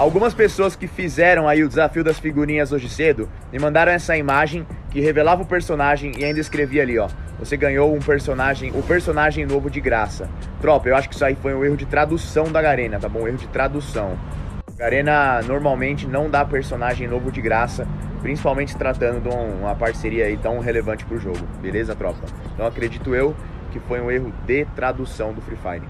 Algumas pessoas que fizeram aí o desafio das figurinhas hoje cedo me mandaram essa imagem que revelava o personagem e ainda escrevia ali, ó. Você ganhou um personagem, o personagem novo de graça. Tropa, eu acho que isso aí foi um erro de tradução da Garena, tá bom? Um erro de tradução. Garena normalmente não dá personagem novo de graça, principalmente tratando de uma parceria aí tão relevante pro jogo, beleza, tropa? Então acredito eu que foi um erro de tradução do Free Fire.